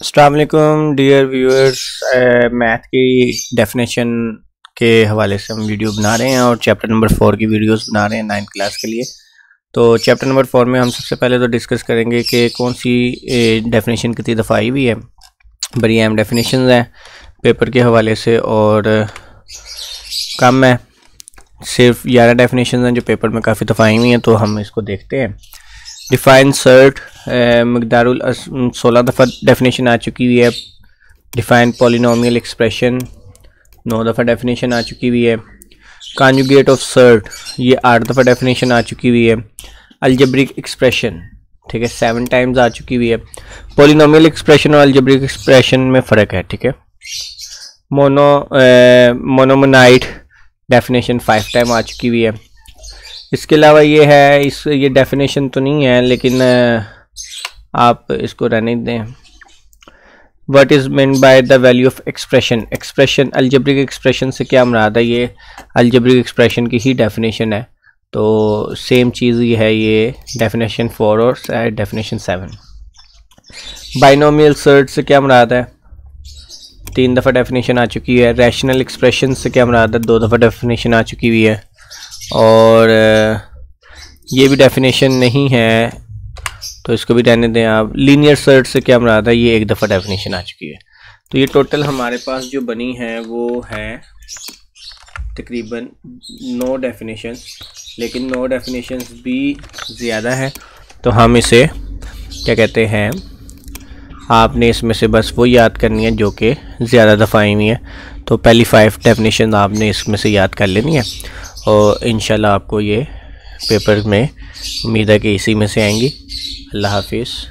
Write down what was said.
असलकुम dear viewers math की definition के हवाले से हम वीडियो बना रहे हैं और चैप्टर नंबर फोर की वीडियोस बना रहे हैं नाइन्थ क्लास के लिए। तो चैप्टर नंबर फोर में हम सबसे पहले तो डिस्कस करेंगे कि कौन सी डेफिनेशन कितनी दफ़ा आई हुई है। बड़ी अहम डेफिनेशन हैं पेपर के हवाले से और कम है। सिर्फ़ ग्यारह डेफिनेशन हैं जो पेपर में काफ़ी दफ़ा आई हुई हैं तो हम इसको देखते हैं। डिफाइन सर्ट मकदारुल सोलह दफ़ा डेफिनेशन आ चुकी हुई है। डिफाइन पोलिनोमियल एक्सप्रेशन नौ दफ़ा डेफिनेशन आ चुकी हुई है। कॉन्जुगेट ऑफ़ सर्ट ये आठ दफ़ा डेफिनेशन आ चुकी हुई है। अल्जब्रिक एक्सप्रेशन ठीक है सेवन टाइम्स आ चुकी हुई है। पोलिनोमियल एक्सप्रेशन और अल्जब्रिक एक्सप्रेशन में फ़र्क है, ठीक है। मोनो मोनोमोनाइट डेफिनेशन फाइव टाइम आ चुकी हुई है। इसके अलावा ये है, इस, ये डेफिनेशन तो नहीं है, लेकिन आप इसको रहने दें। What is mean by the value of expression expression algebraic expression से क्या मराद है ये? अल्जब्रिक एक्सप्रेशन की ही डेफिनेशन है। तो सेम चीज़ ही है ये डेफिनेशन फोर और डेफिनेशन सेवन बाइनोमियल सर्ट से क्या मराद है? तीन दफ़ा डेफिनेशन आ चुकी है। रैशनल एक्सप्रेशन से क्या मराद है? दो दफ़ा डेफिनेशन आ चुकी हुई है। और, ये भी डेफिनेशन नहीं है। तो इसको भी रहने दें आप। लीनियर सर्ट से क्या मराद है? ये एक दफ़ा डेफिनेशन आ चुकी है। तो ये टोटल हमारे पास जो बनी है, वो है तकरीबन नो डेफिनेशन लेकिन नो डेफिनेशन भी ज़्यादा है। तो हम इसे क्या कहते हैं? आपने इसमें से बस वो याद करनी है जो कि ज़्यादा दफ़ा आई हुई है। तो पहली फाइव डेफिनेशन आपने इसमें से याद कर लेनी है। और इन आपको ये पेपर में उम्मीद है कि इसी में से आएँगी। अल्लाह हाफिज़।